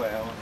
ela,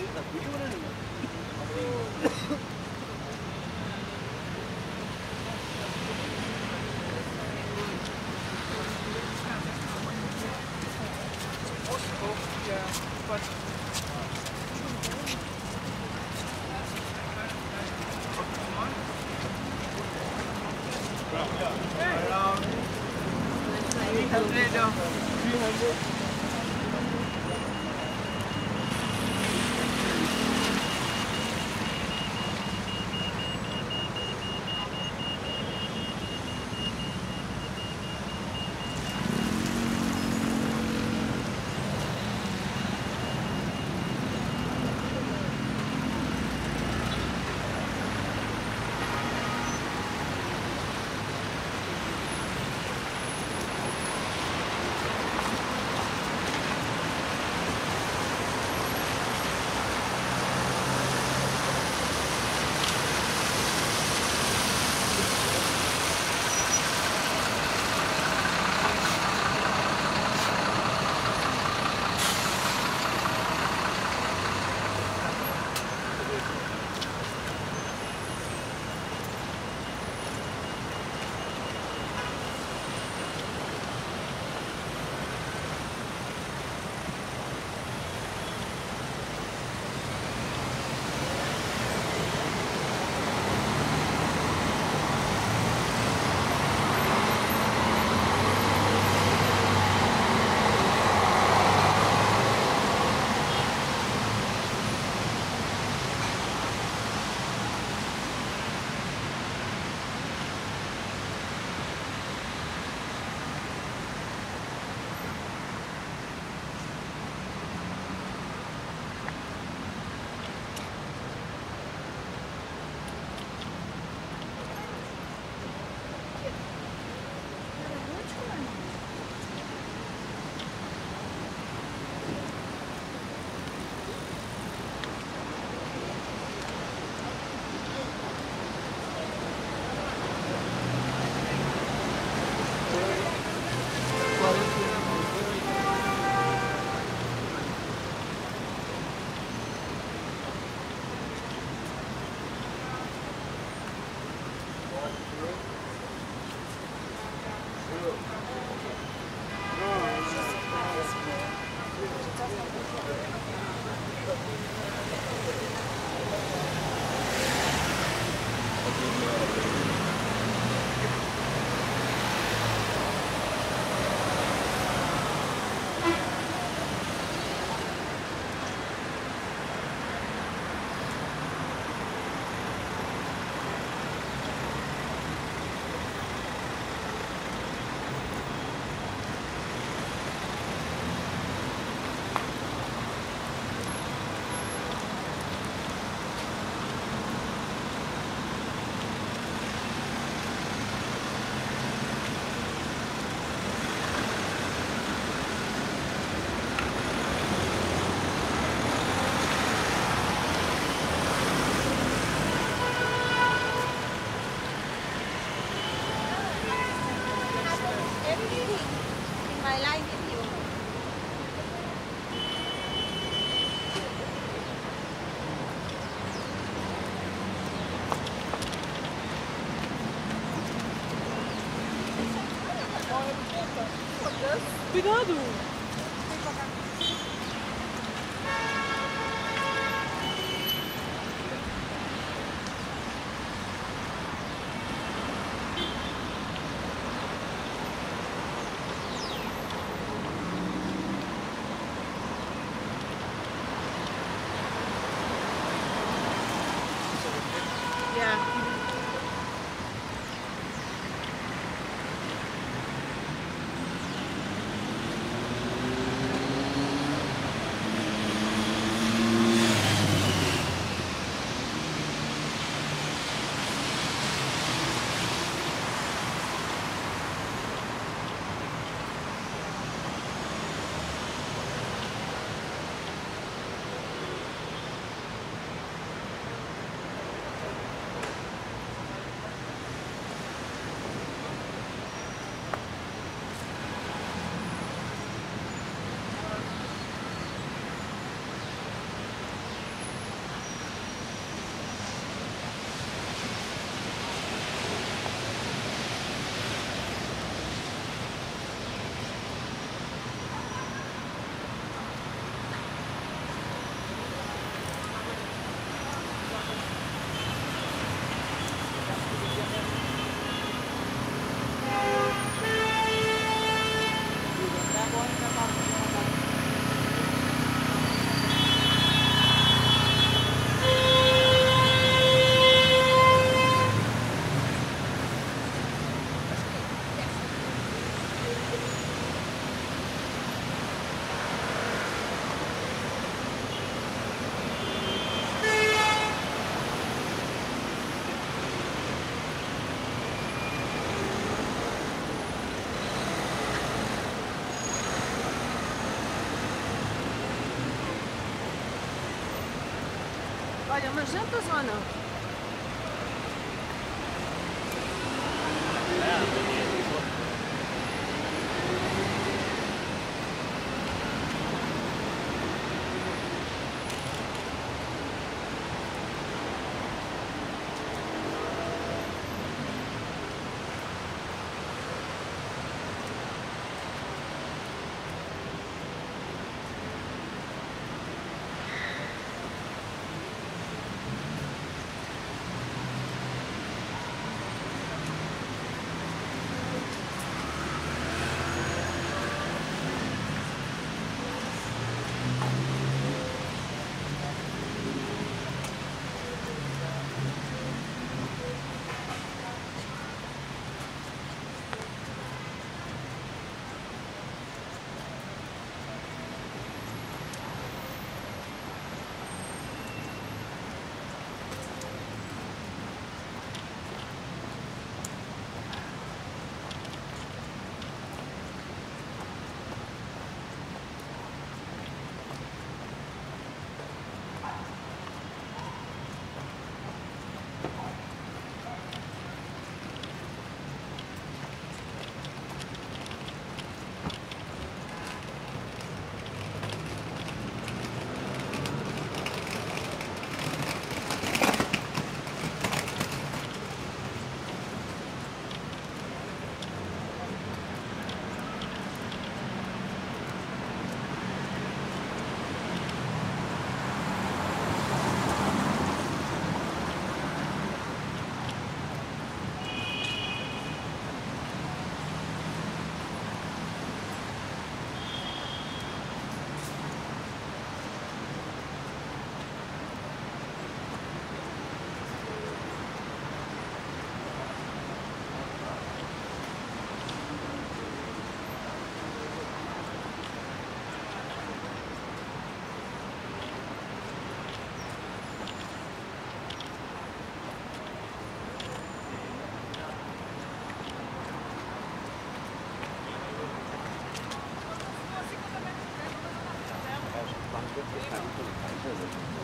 いいわね。chegando. gorjeta ou não? Perfect.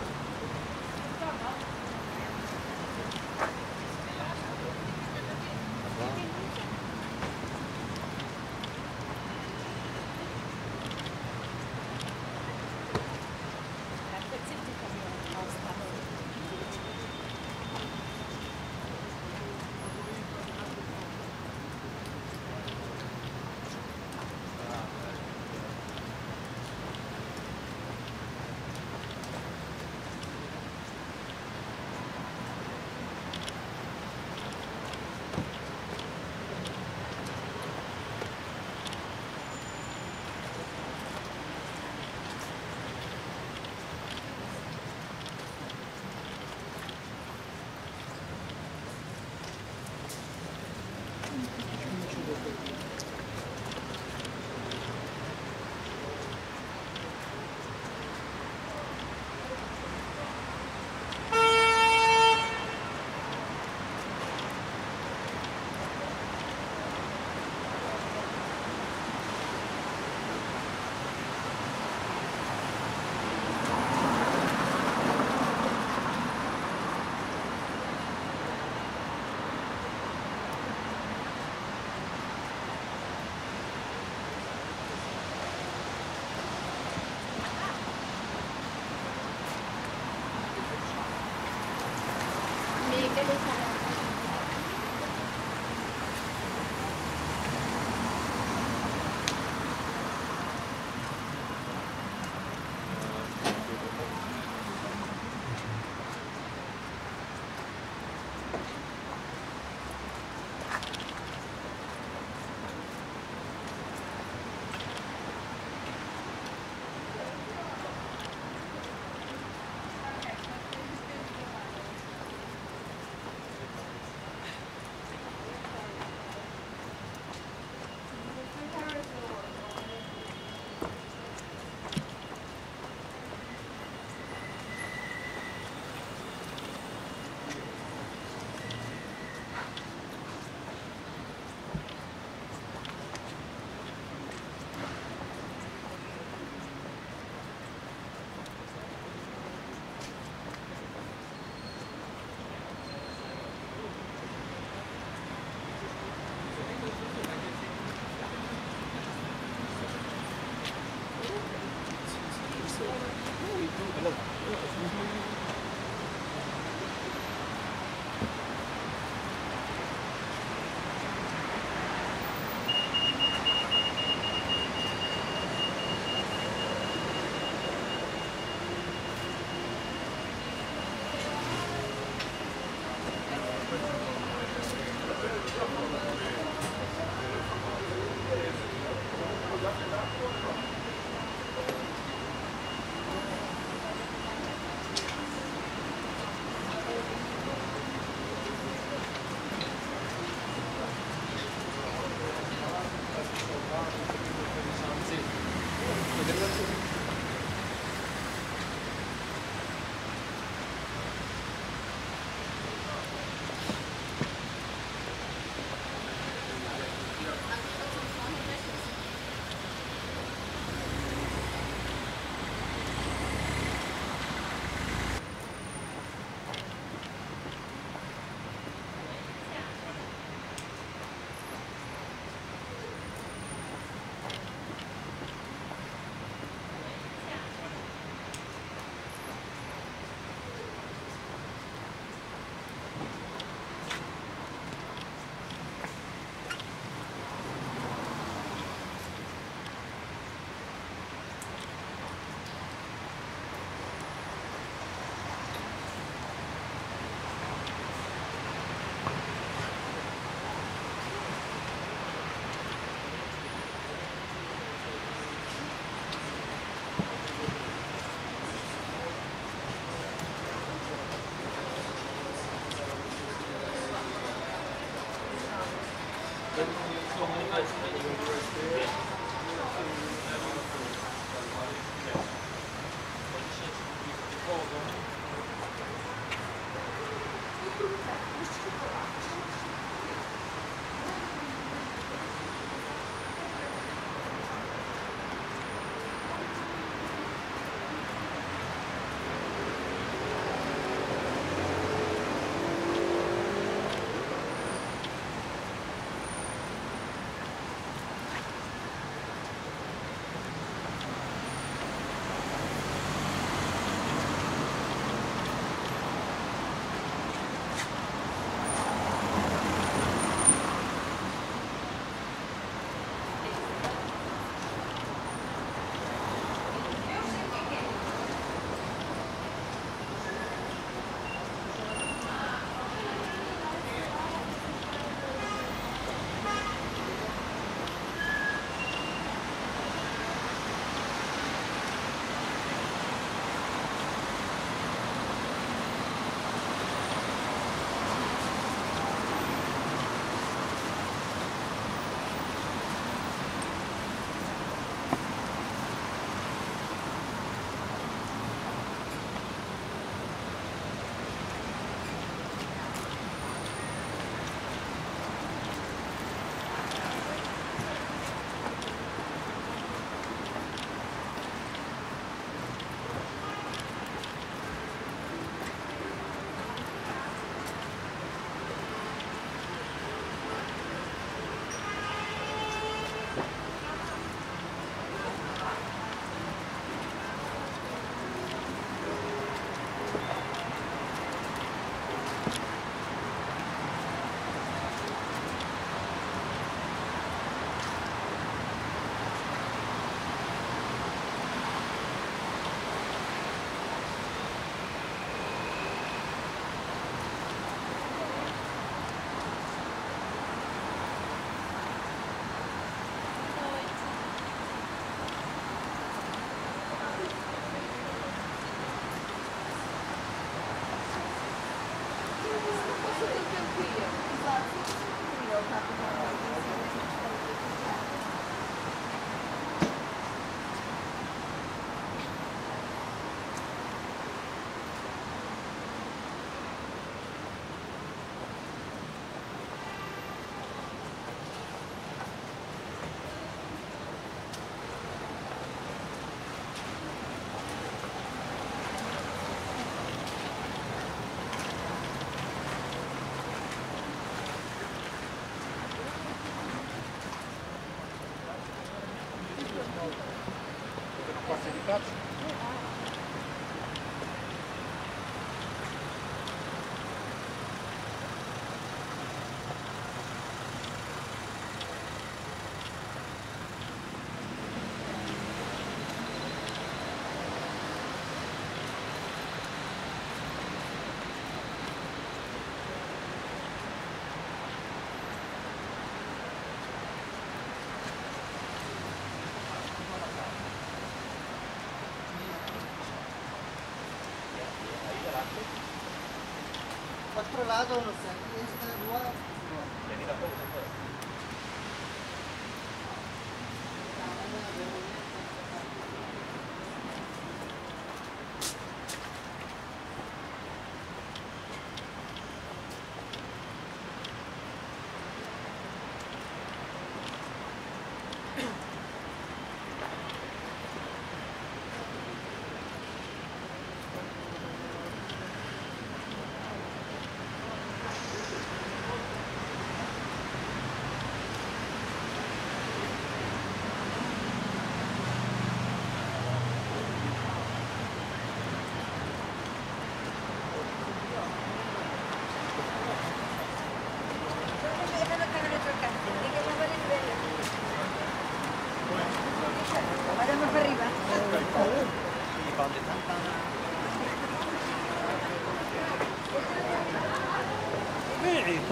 pasado.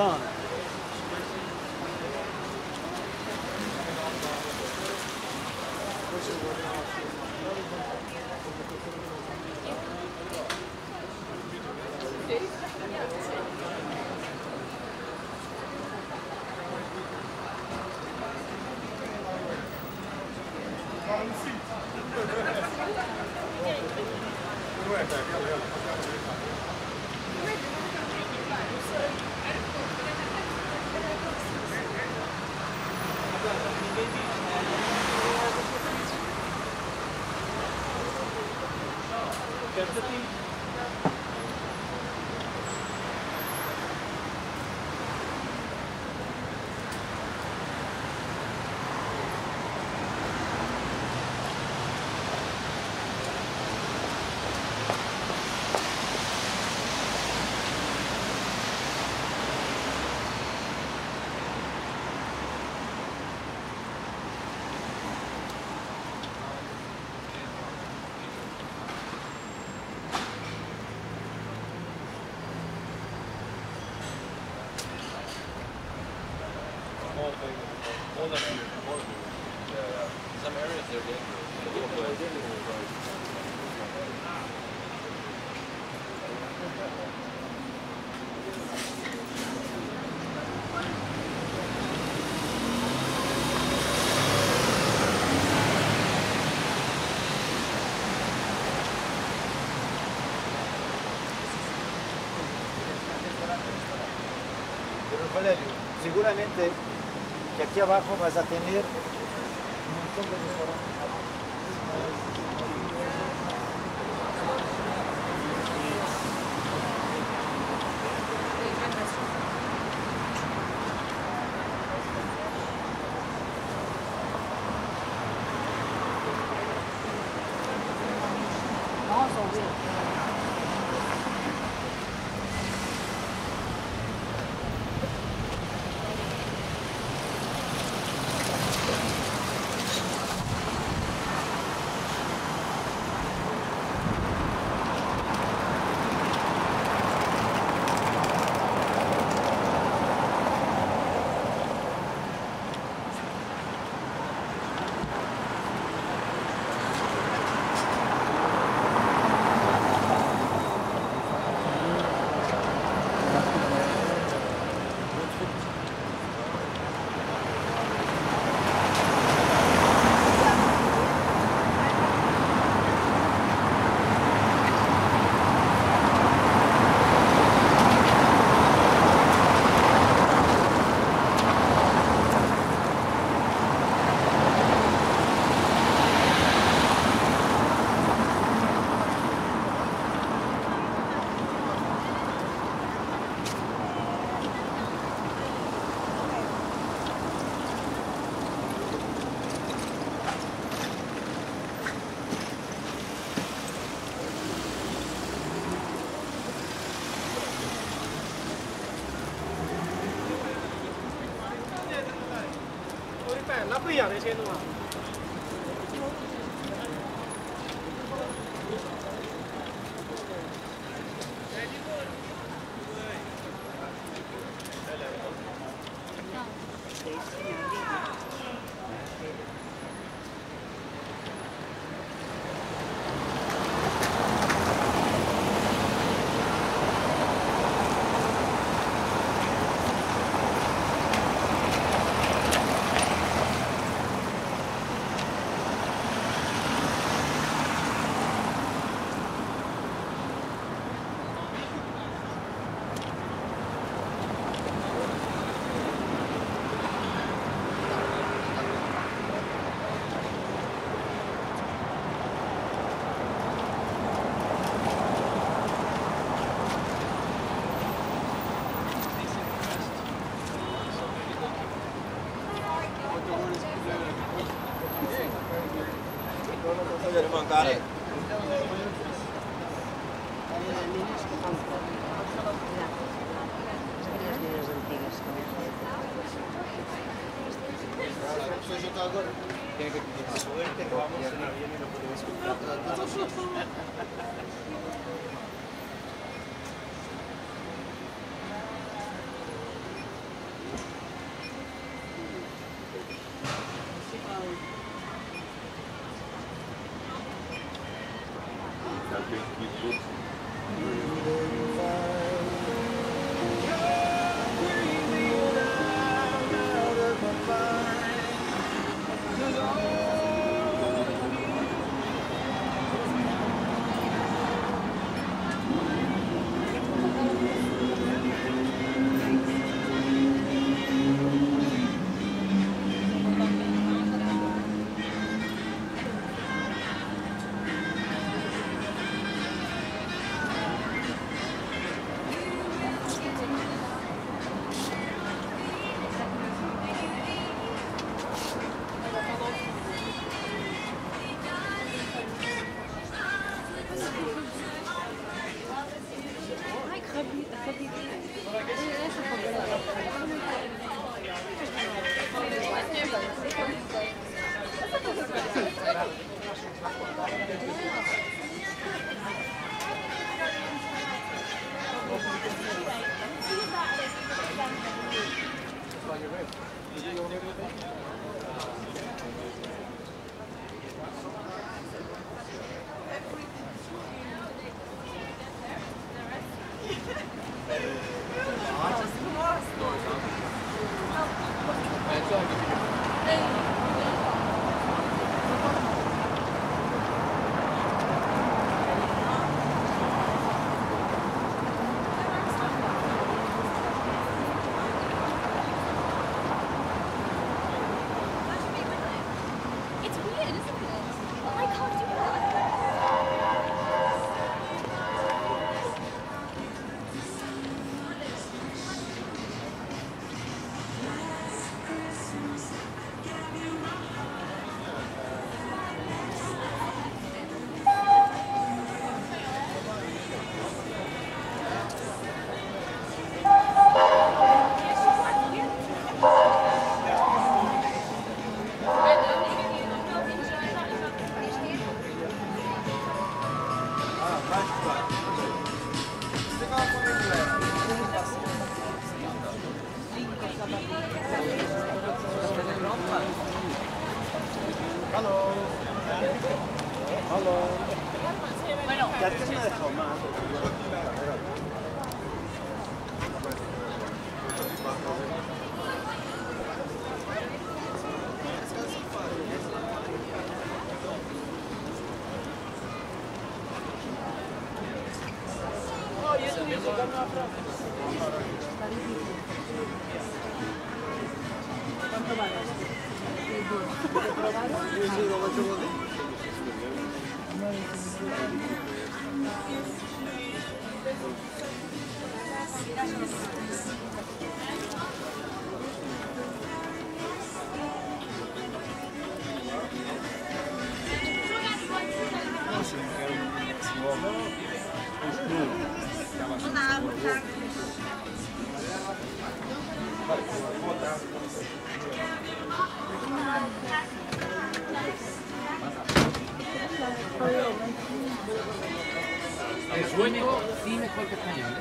Bene, que aquí abajo vas a tener deve mancare. Gracias. Sueño sí mejor que español.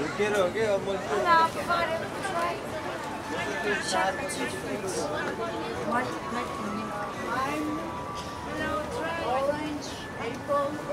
Yo quiero que vamos Orange, apple.